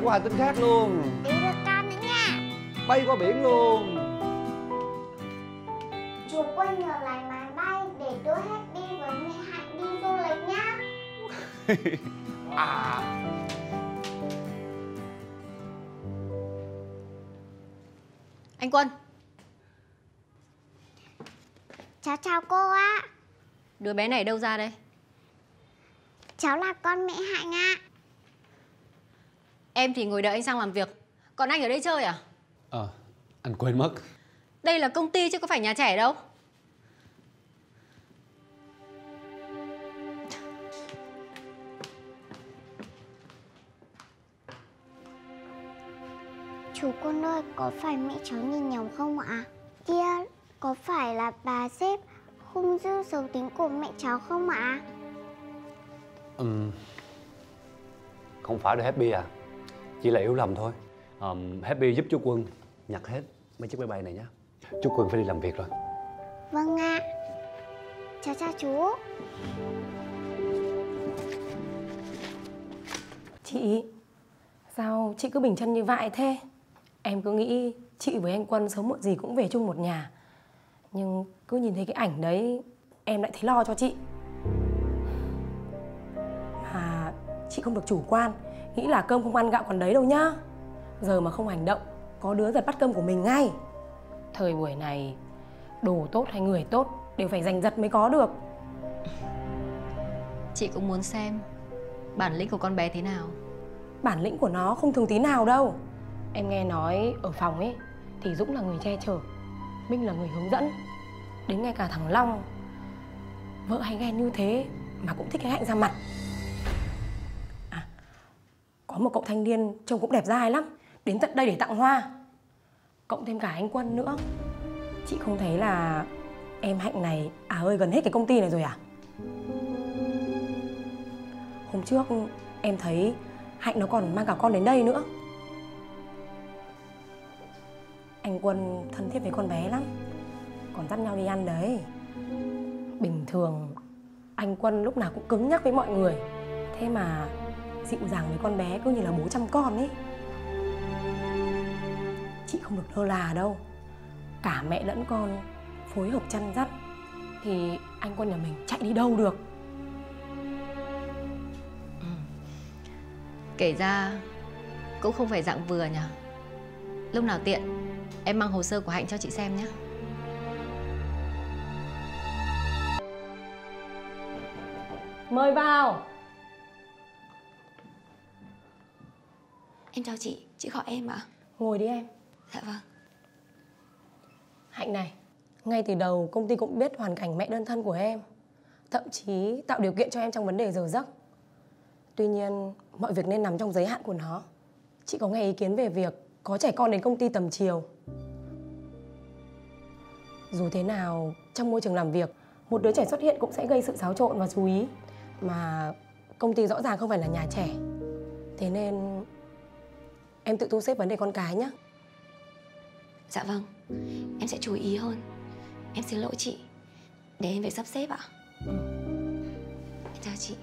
qua hành tinh khác luôn. Đi được con nữa nha. Bay qua biển luôn. Chú Quân nhờ lái máy bay để đưa Happy với mẹ Hạnh đi du lịch nhá. À. Anh Quân. Cháu chào cô ạ. Đứa bé này đâu ra đây? Cháu là con mẹ Hạnh ạ Em thì ngồi đợi anh sang làm việc. Còn anh ở đây chơi à? Ờ anh quên mất. Đây là công ty chứ có phải nhà trẻ đâu. Chú Quân ơi, có phải mẹ cháu nhìn nhầm không ạ? Kia, có phải là bà sếp hung dữ xấu tính của mẹ cháu không ạ? Ừm, không phải là happy à chỉ là hiểu lầm thôi Ờm, happy giúp chú quân nhặt hết mấy chiếc máy bay này nhé chú quân phải đi làm việc rồi Vâng ạ Cháu chào chú Chị, sao chị cứ bình chân như vậy thế? Em cứ nghĩ chị với anh Quân sớm muộn gì cũng về chung một nhà. Nhưng cứ nhìn thấy cái ảnh đấy, em lại thấy lo cho chị. Mà chị không được chủ quan, nghĩ là cơm không ăn gạo còn đấy đâu nhá. Giờ mà không hành động, có đứa giật bắt cơm của mình ngay. Thời buổi này, đồ tốt hay người tốt đều phải giành giật mới có được. Chị cũng muốn xem Bản lĩnh của con bé thế nào bản lĩnh của nó không thường tí nào đâu em nghe nói ở phòng ấy thì dũng là người che chở minh là người hướng dẫn đến ngay cả thằng long vợ hay ghen như thế mà cũng thích cái hạnh ra mặt một cậu thanh niên trông cũng đẹp dai lắm, đến tận đây để tặng hoa. Cộng thêm cả anh quân nữa. Chị không thấy là em hạnh này à ơi, gần hết cái công ty này rồi à? Hôm trước em thấy Hạnh nó còn mang cả con đến đây nữa. Anh Quân thân thiết với con bé lắm, Còn dắt nhau đi ăn đấy. Bình thường Anh Quân lúc nào cũng cứng nhắc với mọi người, Thế mà dịu dàng với con bé cứ như là bố chăm con ấy. Chị không được lơ là đâu. Cả mẹ lẫn con phối hợp chăn dắt Thì anh Quân nhà mình chạy đi đâu được? Kể ra Cũng không phải dạng vừa nhỉ? Lúc nào tiện Em mang hồ sơ của Hạnh cho chị xem nhé. Mời vào Em chào chị, chị gọi em ạ. Ngồi đi em. Dạ vâng. Hạnh này, ngay từ đầu công ty cũng biết hoàn cảnh mẹ đơn thân của em. Thậm chí tạo điều kiện cho em trong vấn đề giờ giấc. Tuy nhiên, mọi việc nên nằm trong giới hạn của nó. Chị có nghe ý kiến về việc có trẻ con đến công ty tầm chiều. Dù thế nào, trong môi trường làm việc Một đứa trẻ xuất hiện cũng sẽ gây sự xáo trộn và chú ý. Mà công ty rõ ràng không phải là nhà trẻ. Thế nên em tự thu xếp vấn đề con cái nhé Dạ vâng. Em sẽ chú ý hơn. Em xin lỗi chị. Để em phải sắp xếp ạ. Em chào chị